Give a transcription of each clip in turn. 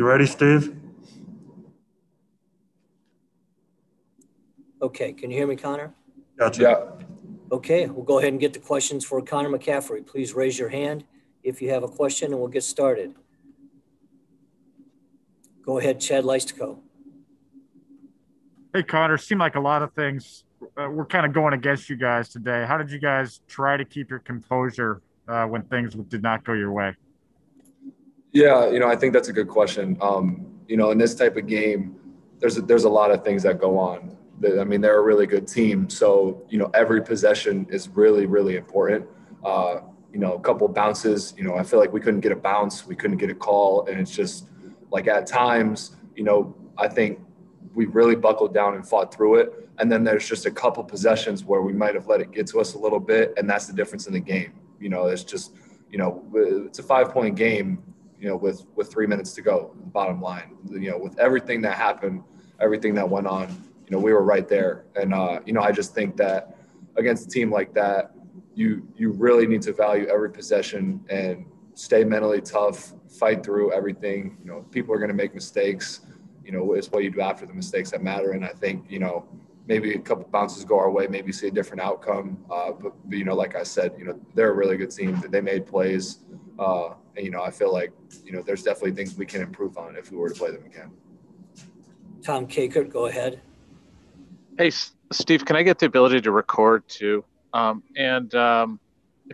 You ready, Steve? Okay, can you hear me, Connor? Gotcha. Yeah. Okay, we'll go ahead and get the questions for Connor McCaffery. Please raise your hand if you have a question and we'll get started. Go ahead, Chad Leistikow. Hey, Connor, seemed like a lot of things uh, were kind of going against you guys today. How did you guys try to keep your composure uh, when things did not go your way? Yeah, you know, I think that's a good question. Um, you know, in this type of game, there's a, there's a lot of things that go on. I mean, they're a really good team, so you know, every possession is really, really important. Uh, you know, a couple bounces. You know, I feel like we couldn't get a bounce, we couldn't get a call, and it's just like at times, you know, I think we really buckled down and fought through it. And then there's just a couple possessions where we might have let it get to us a little bit, and that's the difference in the game. You know, it's just, you know, it's a five point game. You know, with with three minutes to go. Bottom line, you know, with everything that happened, everything that went on, you know, we were right there. And uh, you know, I just think that against a team like that, you you really need to value every possession and stay mentally tough, fight through everything. You know, people are going to make mistakes. You know, it's what you do after the mistakes that matter. And I think, you know, maybe a couple bounces go our way, maybe see a different outcome. Uh, but, you know, like I said, you know, they're a really good team. They made plays. Uh, and, you know, I feel like, you know, there's definitely things we can improve on if we were to play them again. Tom Kakert, go ahead. Hey, Steve, can I get the ability to record too? Um, and um,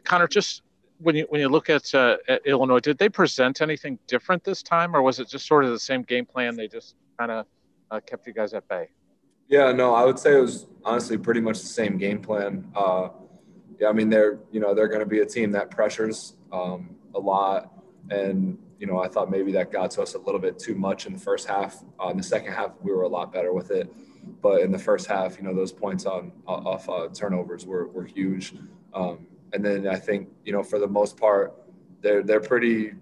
Connor, just when you when you look at, uh, at, Illinois, did they present anything different this time, or was it just sort of the same game plan? They just kind of uh, kept you guys at bay. Yeah, no, I would say it was honestly pretty much the same game plan. Uh, yeah, I mean they're you know they're going to be a team that pressures um, a lot, and you know I thought maybe that got to us a little bit too much in the first half. Uh, the second half, we were a lot better with it, but in the first half, you know those points on off uh, turnovers were were huge. Um, and then I think you know for the most part they're they're pretty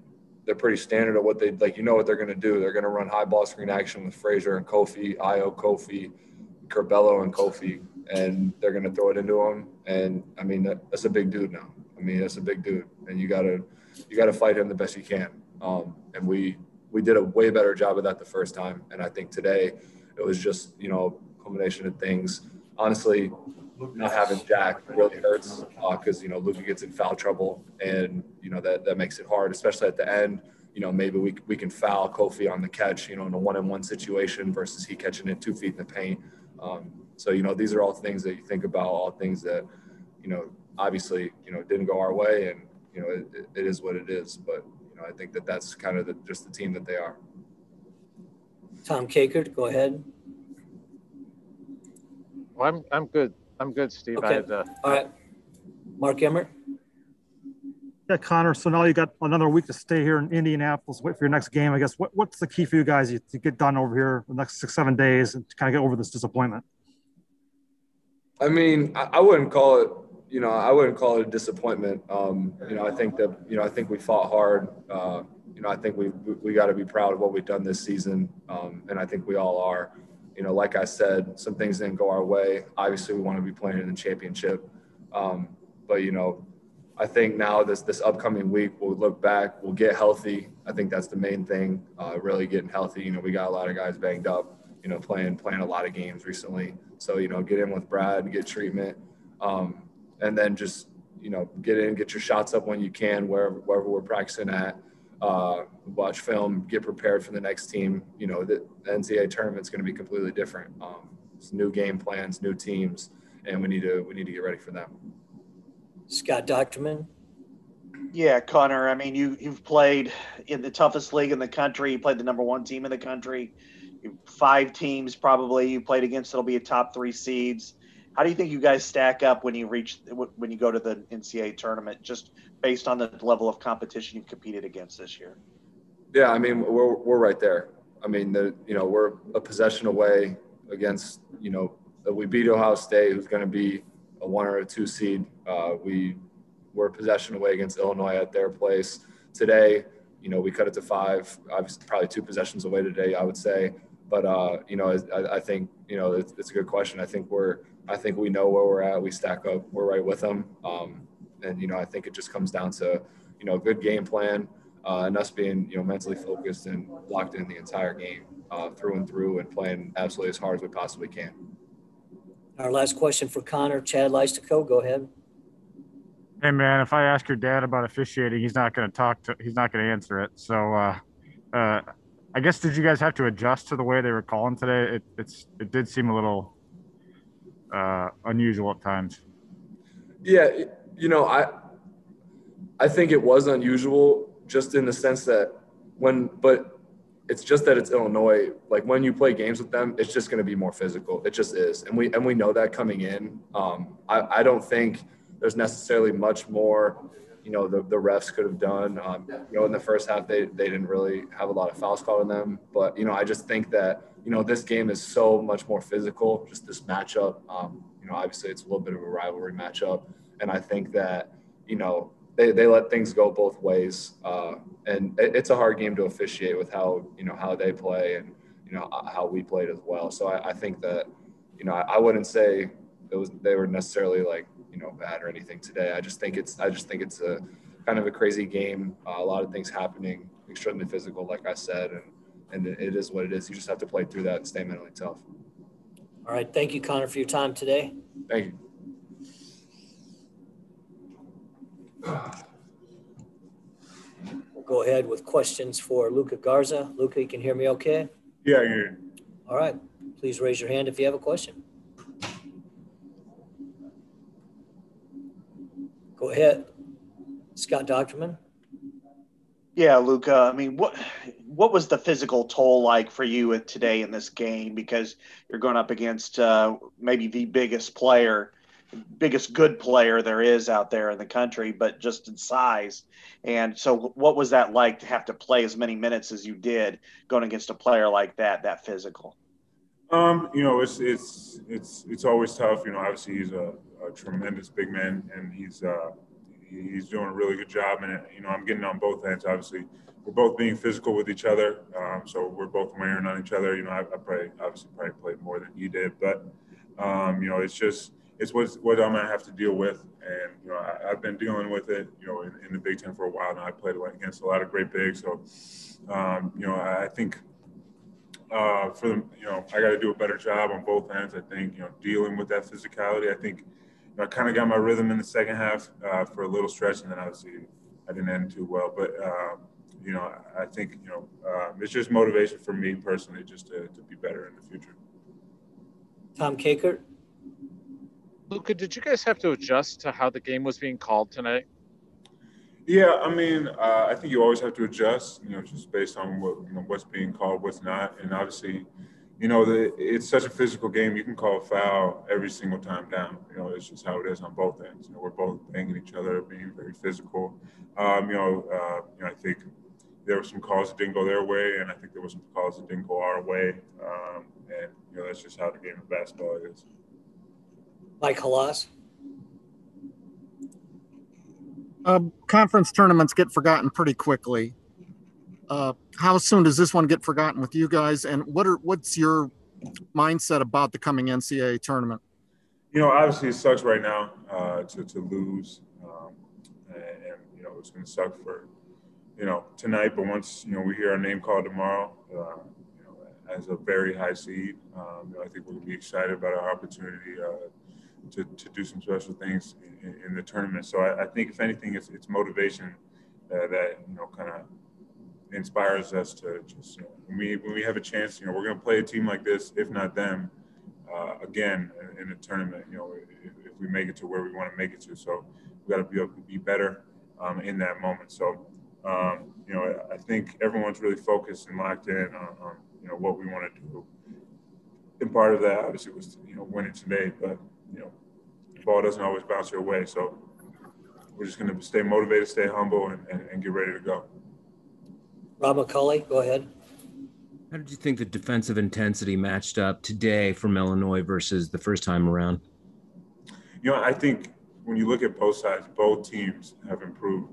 they're pretty standard of what they like. You know what they're going to do. They're going to run high ball screen action with Frazier and Kofi, Ayo Kofi, Curbelo and Kofi, and they're going to throw it into him. And I mean that, that's a big dude now. I mean that's a big dude, and you gotta you gotta fight him the best you can. Um, and we we did a way better job of that the first time, and I think today it was just you know combination of things. Honestly, not having Jack really hurts because uh, you know Luka gets in foul trouble, and you know that that makes it hard, especially at the end. You know, maybe we we can foul Kofi on the catch, you know, in a one-on-one situation versus he catching it two feet in the paint. Um, so you know, these are all things that you think about, all things that you know, obviously, you know, it didn't go our way, and you know, it, it is what it is. But you know, I think that that's kind of the, just the team that they are. Tom Kakert, go ahead. Well, I'm I'm good. I'm good, Steve. Okay. Had, uh, All right. Mark Emmert. Yeah, Connor. So now you got another week to stay here in Indianapolis. Wait for your next game. I guess what, what's the key for you guys to get done over here the next six, seven days and to kind of get over this disappointment? I mean, I, I wouldn't call it. You know, I wouldn't call it a disappointment. Um, you know, I think that you know, I think we fought hard. Uh, you know, I think we we got to be proud of what we've done this season, um, and I think we all are you know, like I said, some things didn't go our way. Obviously, we want to be playing in the championship. Um, but you know, I think now this this upcoming week we'll look back, we'll get healthy. I think that's the main thing. Uh, really getting healthy. You know, we got a lot of guys banged up. You know, playing playing a lot of games recently. So you know, get in with Brad, get treatment, um, and then just you know get in, get your shots up when you can, wherever wherever we're practicing at uh, watch film, get prepared for the next team. You know, the NCAA tournament's going to be completely different. Um, it's new game plans, new teams, and we need to we need to get ready for them. Scott Dochterman. Yeah, Connor. I mean, you you've played in the toughest league in the country. You played the number one team in the country. Five teams probably you played against. It'll be a top three seeds. How do you think you guys stack up when you reach when you go to the NCAA tournament? Just based on the level of competition you've competed against this year? Yeah, I mean we're we're right there. I mean the you know we're a possession away against you know we beat Ohio State, who's going to be a one or a two seed. Uh, we were a possession away against Illinois at their place today. You know we cut it to five. Obviously, probably two possessions away today. I would say, but uh, you know I, I think you know it's, it's, a good question. I think we're I think we know where we're at. We stack up. We're right with them. Um, and you know I think it just comes down to you know a good game plan, uh, and us being you know mentally focused and locked in the entire game uh, through and through and playing absolutely as hard as we possibly can. Our last question for Connor, Chad Leistikow, go ahead. Hey man, if I ask your dad about officiating, he's not going to talk to. He's not going to answer it. So, uh, uh, I guess did you guys have to adjust to the way they were calling today? It it's it did seem a little uh, unusual at times. Yeah, you know, I I think it was unusual just in the sense that when, but it's just that it's Illinois. Like when you play games with them, it's just going to be more physical. It just is, and we and we know that coming in. Um, I I don't think there's necessarily much more. You know, the, the refs could have done. Um, you know, in the first half, they, they didn't really have a lot of fouls called on them. But, you know, I just think that, you know, this game is so much more physical, just this matchup. Um, you know, obviously it's a little bit of a rivalry matchup. And I think that, you know, they, they let things go both ways. Uh, and it, it's a hard game to officiate with how, you know, how they play and, you know, how we played as well. So I, I think that, you know, I, I wouldn't say it was, they were necessarily like, you know, bad or anything today. I just think it's, I just think it's a kind of a crazy game. Uh, a lot of things happening, extremely physical, like I said, and, and it is what it is. You just have to play through that and stay mentally tough. All right. Thank you, Connor, for your time today. Thank you. We'll go ahead with questions for Luka Garza. Luka, you can hear me okay? Yeah, I hear yeah. All right. Please raise your hand if you have a question. Go ahead. Scott Dochterman. Yeah, Luka. I mean, what what was the physical toll like for you today in this game? Because you're going up against uh, maybe the biggest player, biggest good player there is out there in the country, but just in size. And so, what was that like to have to play as many minutes as you did going against a player like that, that physical? Um, you know, it's it's it's it's always tough. You know, obviously he's a, a tremendous big man, and he's uh, he's doing a really good job. And you know, I'm getting on both ends. Obviously, we're both being physical with each other, um, so we're both wearing on each other. You know, I, I probably obviously probably played more than he did, but um, you know, it's just it's what what I'm gonna have to deal with. And you know, I, have been dealing with it. You know, in, in, the Big Ten for a while now. I played against a lot of great bigs, so um, you know, I, I think uh, for the, you know, I got to do a better job on both ends. I think, you know, dealing with that physicality. I think, I kind of got my rhythm in the second half uh, for a little stretch, and then obviously I didn't end too well. But uh, you know, I think, you know, um, it's just motivation for me personally, just to, to be better in the future. Tom Kakert. Luka, did you guys have to adjust to how the game was being called tonight? Yeah, I mean, uh, I think you always have to adjust, you know, just based on what you know what's being called, what's not, and obviously, you know, the, it's such a physical game. You can call a foul every single time down. You know, it's just how it is on both ends. You know, we're both banging each other, being very physical. Um, you know, uh, you know, I think there were some calls that didn't go their way, and I think there were some calls that didn't go our way. Um, and you know, that's just how the game of basketball is. Mike Hlas. Uh, conference tournaments get forgotten pretty quickly. Uh, how soon does this one get forgotten with you guys? And what are what's your mindset about the coming NCAA tournament? You know, obviously it sucks right now uh, to to lose, um, and, and, you know it's going to suck for you know tonight. But once you know we hear our name called tomorrow, uh, you know, as a very high seed, um, you know, I think we're going to be excited about our opportunity uh, to, to do some special things in, in the tournament. So I, I, think if anything, it's, it's motivation uh, that you know kind of inspires us to just you know, when we when we have a chance, you know, we're going to play a team like this, if not them, uh, again in a tournament. You know, if, if, we make it to where we want to make it to, so we got to be able to be better um, in that moment. So. Um, you know, I think everyone's really focused and locked in on, on you know what we want to do. And part of that, obviously, was you know winning today, but you know, the ball doesn't always bounce your way. So we're just going to stay motivated, stay humble, and, and, and, get ready to go. Rob McCulley, go ahead. How did you think the defensive intensity matched up today from Illinois versus the first time around? You know, I think when you look at both sides, both teams have improved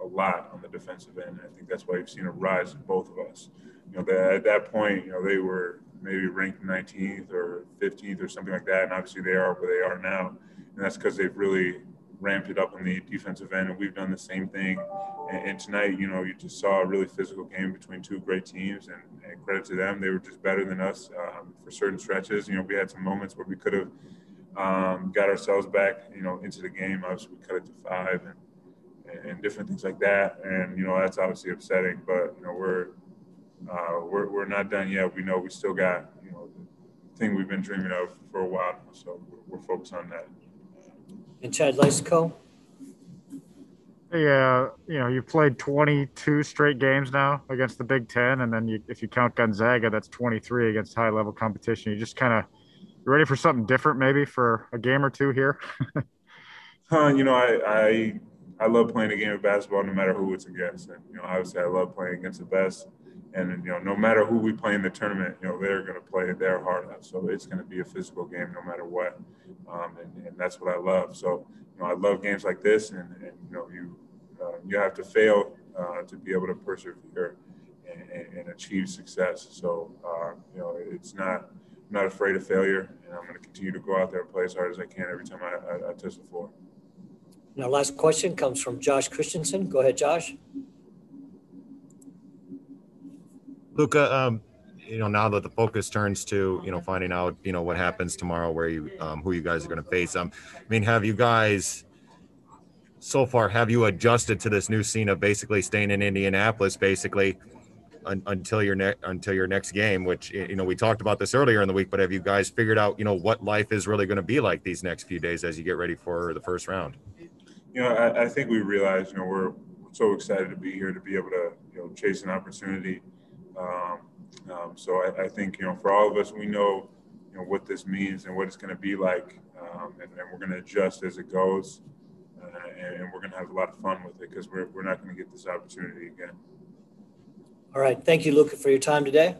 a lot on the defensive end. I think that's why you've seen a rise in both of us. You know, that at that point, you know, they were maybe ranked 19th or 15th or something like that. And obviously they are where they are now. And that's because they've really ramped it up on the defensive end, and we've done the same thing. And, and tonight, you know, you just saw a really physical game between two great teams, and, and credit to them, they were just better than us um, for certain stretches. You know, we had some moments where we could have um, got ourselves back, you know, into the game. Obviously, we cut it to five, and, and different things like that. And you know, that's obviously upsetting. But you know, we're uh, we're we're not done yet. We know we still got you know the thing we've been dreaming of for a while. So we're, we're focused on that. And Chad Leistikow? Yeah, you know, you've played 22 straight games now against the Big Ten, and then you, if you count Gonzaga, that's 23 against high level competition. You just kind of you ready for something different, maybe for a game or two here. uh, you know, I, I I love playing a game of basketball, no matter who it's against. And you know, obviously, I love playing against the best. And you know, no matter who we play in the tournament, you know, they're going to play their heart out. So it's going to be a physical game, no matter what. Um, and, and that's what I love. So you know, I love games like this, and, and you know, you uh, you have to fail uh, to be able to persevere and, and, achieve success. So uh, you know, it's not I'm not afraid of failure, and I'm going to continue to go out there and play as hard as I can every time I, I, I touch the floor. And our last question comes from Josh Christensen. Go ahead, Josh. Luka, um, you know, now that the focus turns to, you know, finding out, you know, what happens tomorrow, where you, um, who you guys are going to face. Um, I mean, have you guys so far, have you adjusted to this new scene of basically staying in Indianapolis, basically un, until your next, until your next game, which, you know, we talked about this earlier in the week, but have you guys figured out, you know, what life is really going to be like these next few days as you get ready for the first round? You know, I, I think we realize, you know, we're so excited to be here to be able to, you know, chase an opportunity. Um, um, so I, I, think, you know, for all of us, we know, you know, what this means and what it's going to be like. Um, and, and, we're going to adjust as it goes. Uh, and, and, we're going to have a lot of fun with it because we're, we're not going to get this opportunity again. All right. Thank you, Luka, for your time today.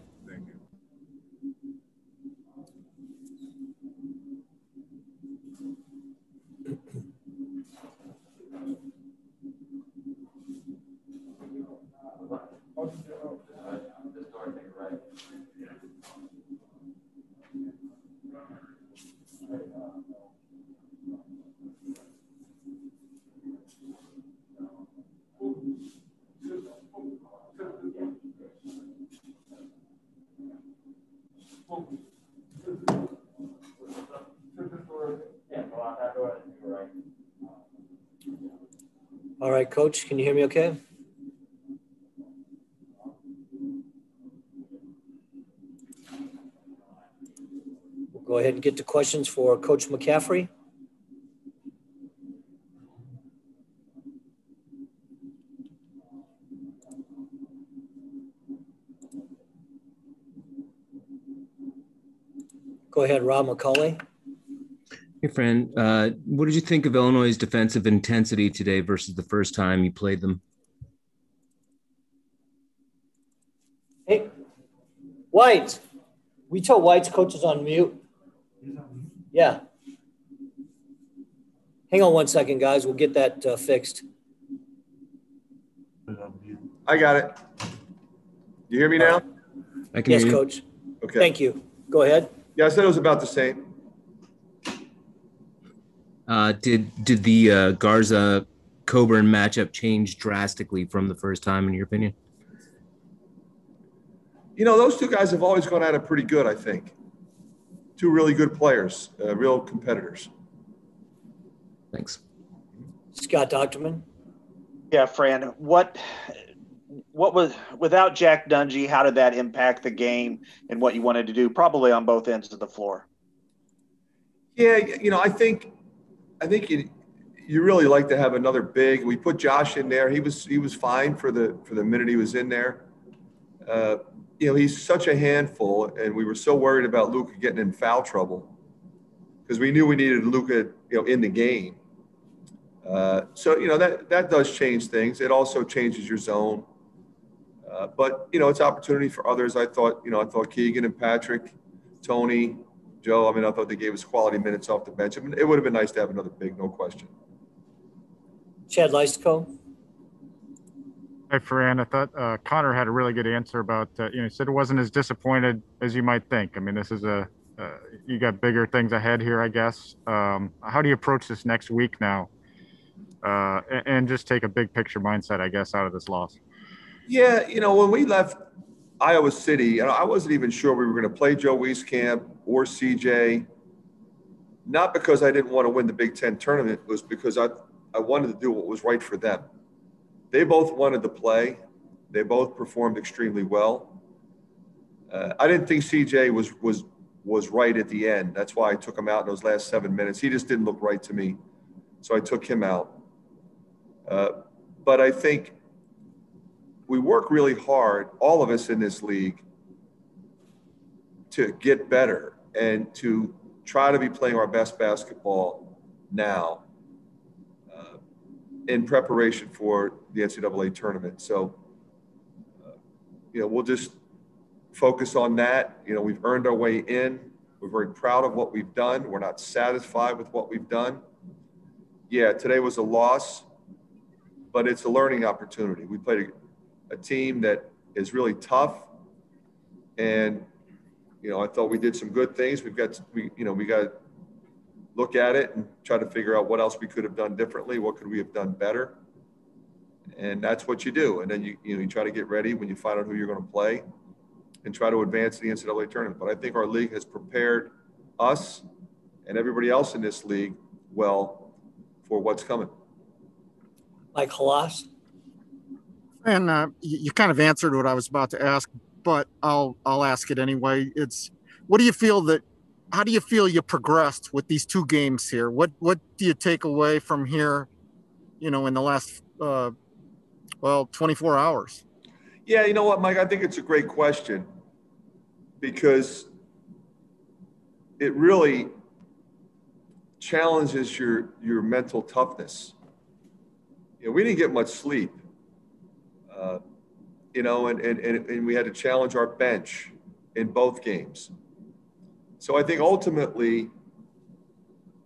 All right, coach, can you hear me okay? We'll go ahead and get to questions for Coach McCaffery. Go ahead, Rob McCauley. Hey, friend. Uh, what did you think of Illinois' defensive intensity today versus the first time you played them? Hey, White. We tell White's coaches on mute. Yeah. Hang on one second, guys. We'll get that uh, fixed. I got it. You hear me now? I can yes, hear you. coach. Okay. Thank you. Go ahead. Yeah, I said it was about the same. Uh, did did the uh, Garza Cockburn matchup change drastically from the first time, in your opinion? You know, those two guys have always gone at it pretty good. I think two really good players, uh, real competitors. Thanks, Scott Dochterman. Yeah, Fran. What what was without Jack Nunge? How did that impact the game and what you wanted to do? Probably on both ends of the floor. Yeah, you know, I think I think you you really like to have another big. We put Josh in there. He was he was fine for the for the minute he was in there. Uh, you know, he's such a handful, and we were so worried about Luka getting in foul trouble because we knew we needed Luka, you know, in the game. Uh, so you know that that does change things. It also changes your zone. Uh, but you know, it's opportunity for others. I thought, you know, I thought Keegan and Patrick, Tony, Joe. I mean, I thought they gave us quality minutes off the bench. I mean, it would have been nice to have another big, no question. Chad Leistikow. Hi, Fran. I thought uh, Connor had a really good answer about, uh, you know, he said it wasn't as disappointed as you might think. I mean, this is a, uh, you got bigger things ahead here, I guess. Um, how do you approach this next week now? uh, and, and just take a big picture mindset, I guess, out of this loss. Yeah, you know, when we left Iowa City, and I wasn't even sure we were going to play Joe Wieskamp or CJ. Not because I didn't want to win the Big Ten tournament, it was because I, I wanted to do what was right for them. They both wanted to play. They both performed extremely well. Uh, I didn't think CJ was was was right at the end. That's why I took him out in those last seven minutes. He just didn't look right to me, so I took him out. Uh, but I think we work really hard, all of us in this league, to get better and to try to be playing our best basketball now uh, in preparation for the NCAA tournament. So, uh, you know, we'll just focus on that. You know, we've earned our way in. We're very proud of what we've done. We're not satisfied with what we've done. Yeah, today was a loss, but it's a learning opportunity. We played a, a team that is really tough and you know, I thought we did some good things. We've got, we, you know, we got to look at it and try to figure out what else we could have done differently. What could we have done better? And that's what you do. And then you, you know, you try to get ready when you find out who you're going to play and try to advance the NCAA tournament. But I think our league has prepared us and everybody else in this league well for what's coming. Mike Hlas. And uh, you, you kind of answered what I was about to ask, but I'll I'll ask it anyway. It's what do you feel that how do you feel you progressed with these two games here? What what do you take away from here, you know, in the last uh, well 24 hours? Yeah, you know what, Mike? I think it's a great question because it really challenges your your mental toughness. You know, we didn't get much sleep. Uh, you know, and, and, and we had to challenge our bench in both games. So I think ultimately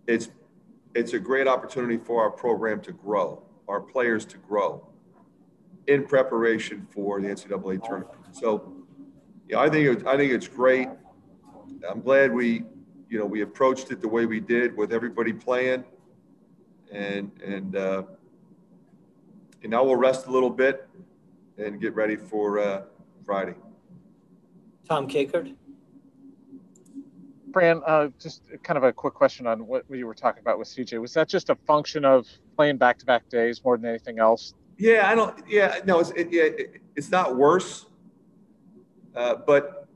it's it's a great opportunity for our program to grow, our players to grow in preparation for the NCAA tournament. So yeah, I think it, I think it's great. I'm glad we, you know, we approached it the way we did with everybody playing, and and uh, and now we'll rest a little bit and get ready for uh, Friday. Tom Kakert. Fran, uh, just kind of a quick question on what you were talking about with CJ. Was that just a function of playing back-to-back days more than anything else? Yeah, I don't. Yeah, no, it's it, yeah, it, it's not worse, uh, but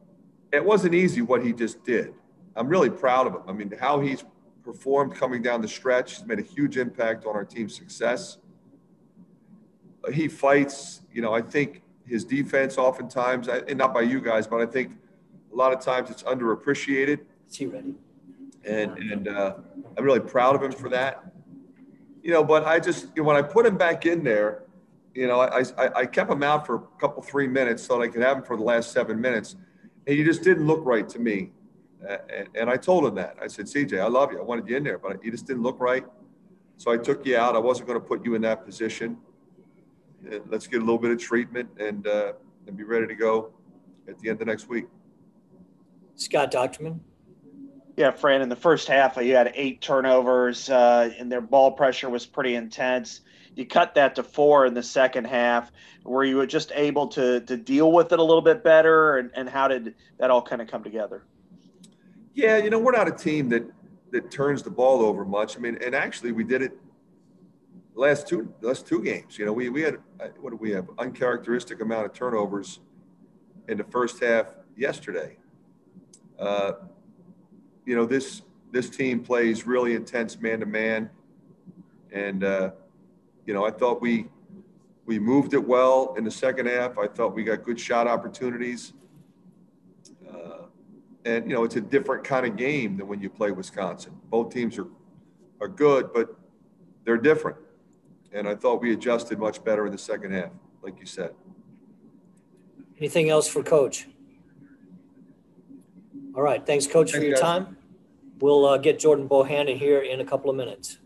it wasn't easy what he just did. I'm really proud of him. I mean, how he's performed coming down the stretch He's made a huge impact on our team's success. He fights. You know, I think his defense oftentimes, and not by you guys, but I think a lot of times it's underappreciated. Is he ready? And and uh, I'm really proud of him for that. You know, but I just you know, when I put him back in there, you know, I, I, I kept him out for a couple three minutes so that I could have him for the last seven minutes, and he just didn't look right to me. Uh, and, and I told him that. I said, CJ, I love you. I wanted you in there, but you just didn't look right. So I took you out. I wasn't going to put you in that position. And let's get a little bit of treatment and uh, and be ready to go at the end of next week. Scott Dochterman. Yeah, Fran, in the first half, you had eight turnovers, uh, and their ball pressure was pretty intense. You cut that to four in the second half. Were you just able to to deal with it a little bit better, and, and how did that all kind of come together? Yeah, you know, we're not a team that that turns the ball over much. I mean, and actually, we did it last two last two games. You know, we we had what do we have uncharacteristic amount of turnovers in the first half yesterday. Uh, you know, this this team plays really intense man to man, and uh, you know, I thought we we moved it well in the second half. I thought we got good shot opportunities. Uh, and you know, it's a different kind of game than when you play Wisconsin. Both teams are are good, but they're different. And I thought we adjusted much better in the second half, like you said. Anything else for Coach? All right. Thanks, Coach, for Thanks, your guys. time. We'll uh, get Jordan Bohannon here in a couple of minutes.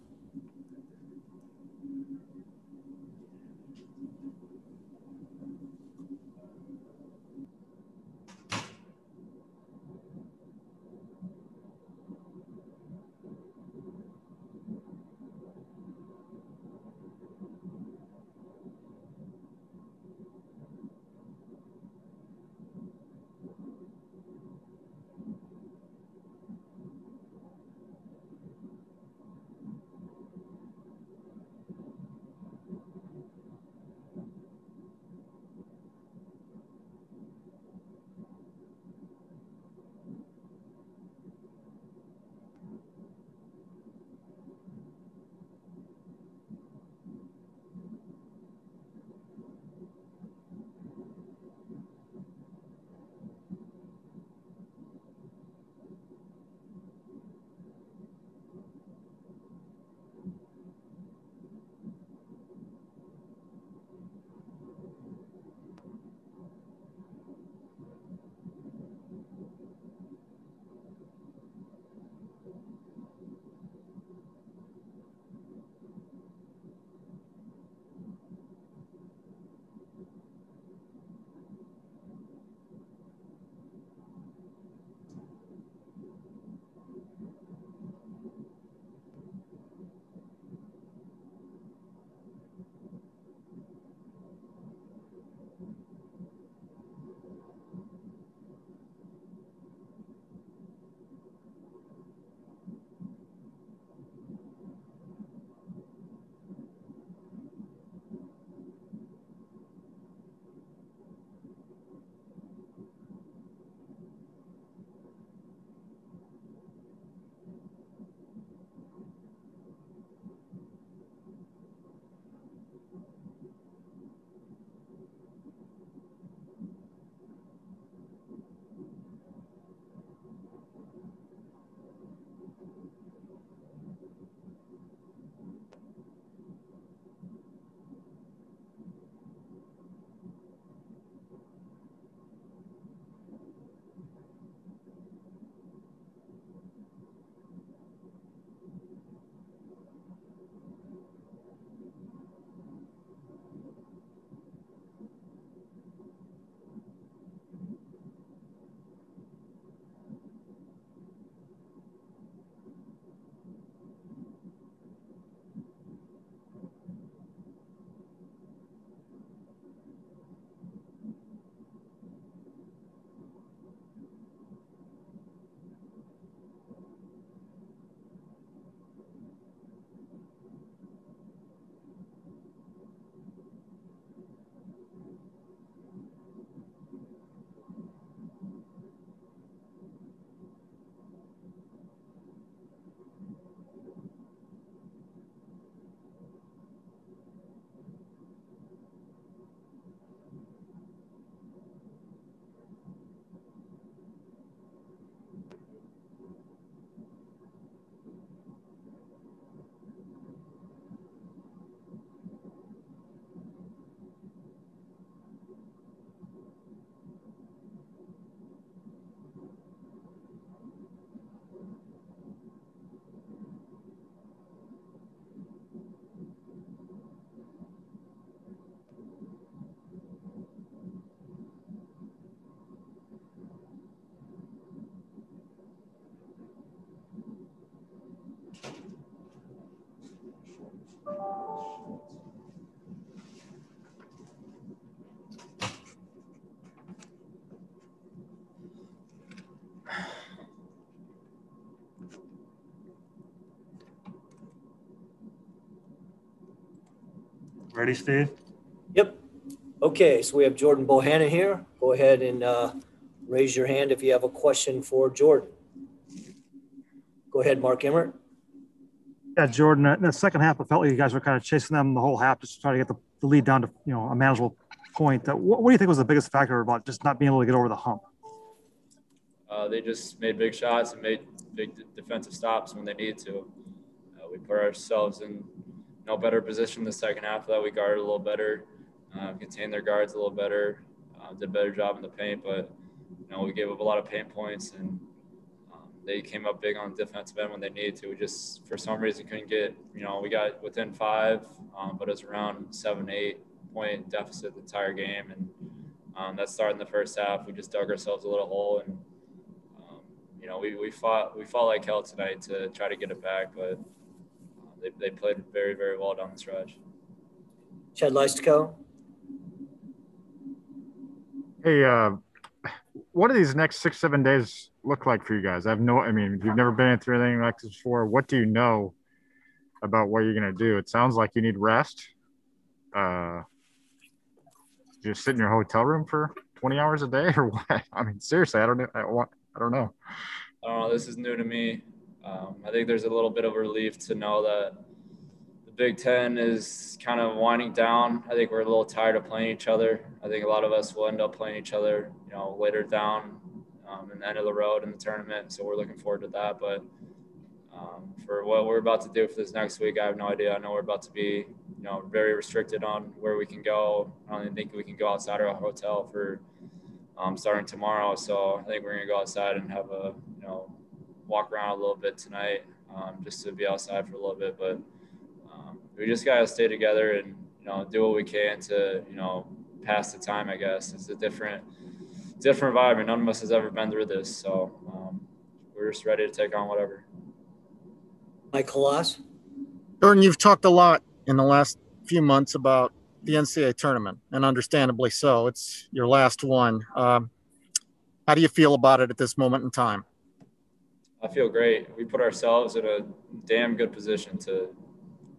Ready, Steve? Yep. Okay, so we have Jordan Bohannon here. Go ahead and uh, raise your hand if you have a question for Jordan. Go ahead, Mark Emmert. Yeah, Jordan, in the second half, I felt like you guys were kind of chasing them the whole half, just trying to get the, the lead down to, you know, a manageable point. What, what do you think was the biggest factor about just not being able to get over the hump? Uh, they just made big shots and made big defensive stops when they needed to. Uh, we put ourselves in no better position the second half of that. We guarded a little better, uh, contained their guards a little better, uh, did a better job in the paint, but you know we gave up a lot of paint points and they came up big on the defensive end when they needed to. We just for some reason couldn't get you know we got within five, um, but it was around seven eight point deficit the entire game and. Um, that started in the first half. We just dug ourselves a little hole, and um, you know we, we fought we fought like hell tonight to try to get it back, but they, they played very, very well down the stretch. Chad Leistikow. Hey, uh, what do these next six, seven days look like for you guys? I have no, I mean, you've never been through anything like this before. What do you know about what you're going to do? It sounds like you need rest. Uh, just sit in your hotel room for 20 hours a day or what? I mean, seriously, I don't know. I, I don't know. Know. This is new to me. Um, I think there's a little bit of relief to know that Big Ten is kind of winding down. I think we're a little tired of playing each other. I think a lot of us will end up playing each other, you know, later down um, in the end of the road in the tournament. So we're looking forward to that. But um, for what we're about to do for this next week, I have no idea. I know we're about to be, you know, very restricted on where we can go. I don't even think we can go outside our hotel for um, starting tomorrow. So I think we're gonna go outside and have a, you know, walk around a little bit tonight um, just to be outside for a little bit. But we just got to stay together and, you know, do what we can to, you know, pass the time, I guess. It's a different, different environment. None of us has ever been through this. So um, we're just ready to take on whatever. Mike Hlas. Jordan, you've talked a lot in the last few months about the NCAA tournament, and understandably so. It's your last one. Um, how do you feel about it at this moment in time? I feel great. We put ourselves in a damn good position to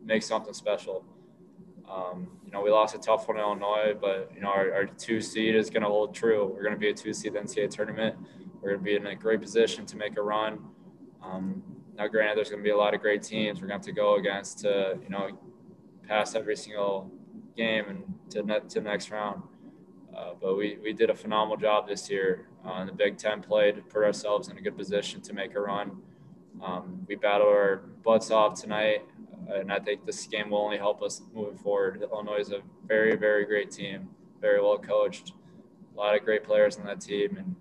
make something special. Um, you know, we lost a tough one in Illinois, but you know, our, our two seed is going to hold true. We're going to be a two seed NCAA tournament. We're going to be in a great position to make a run. Um, now, granted, there's going to be a lot of great teams we're going to have to go against to, you know, pass every single game and to, net, to the next round. Uh, but we, we did a phenomenal job this year uh, in the Big Ten play to put ourselves in a good position to make a run. Um, we battled our butts off tonight, and I think this game will only help us moving forward. Illinois is a very, very great team, very well coached, a lot of great players on that team, and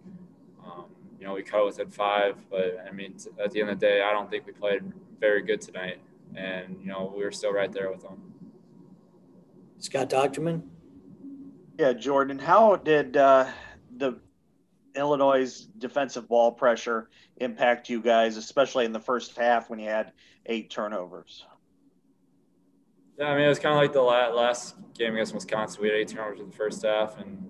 um, you know we cut it within five. But I mean, at the end of the day, I don't think we played very good tonight, and you know we were still right there with them. Scott Dochterman. Yeah, Jordan, how did uh, the Illinois' defensive ball pressure impact you guys, especially in the first half when you had eight turnovers? Yeah, I mean, it was kind of like the last game against Wisconsin. We had eight turnovers in the first half, and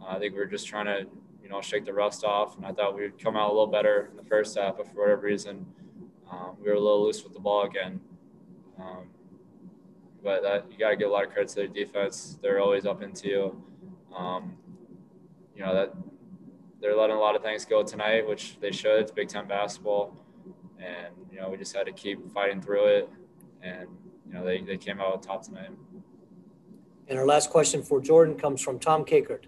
uh, I think we were just trying to, you know, shake the rust off. And I thought we would come out a little better in the first half, but for whatever reason, um, we were a little loose with the ball again. Um, but that you got to give a lot of credit to their defense. They're always up into you. Um, you know that they're letting a lot of things go tonight, which they should. It's Big Ten basketball, and you know we just had to keep fighting through it, and you know they, they came out on top tonight. And our last question for Jordan comes from Tom Kakert.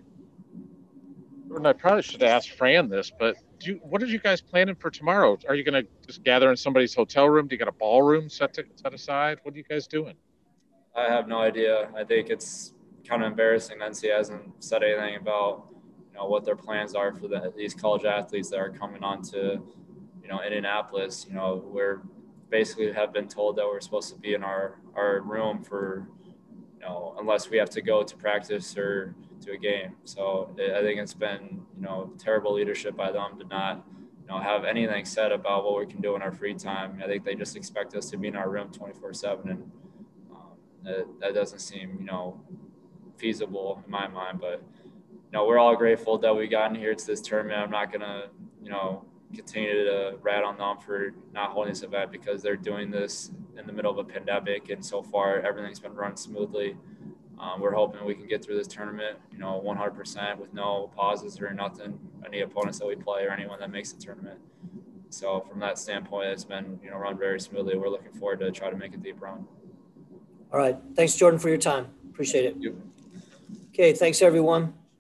Jordan, I probably should have asked Fran this, but do you, what are you guys planning for tomorrow? Are you going to just gather in somebody's hotel room? Do you got a ballroom set to, set aside? What are you guys doing? I have no idea. I think it's kind of embarrassing that NC hasn't said anything about know what their plans are for the, these college athletes that are coming on to you know Indianapolis. You know we're basically have been told that we're supposed to be in our our room for you know unless we have to go to practice or to a game. So I think it's been you know terrible leadership by them to not you know have anything said about what we can do in our free time. I think they just expect us to be in our room 24 seven and um, That, that doesn't seem, you know, feasible in my mind. But you know, we're all grateful that we gotten here to this tournament. I'm not gonna, you know, continue to rat on them for not holding this event because they're doing this in the middle of a pandemic, and so far everything's been run smoothly. Um, we're hoping we can get through this tournament, you know, 100% with no pauses or nothing. Any opponents that we play or anyone that makes the tournament. So from that standpoint, it's been you know run very smoothly. We're looking forward to try to make a deep run. All right. Thanks, Jordan, for your time. Appreciate it. Okay, thanks, everyone.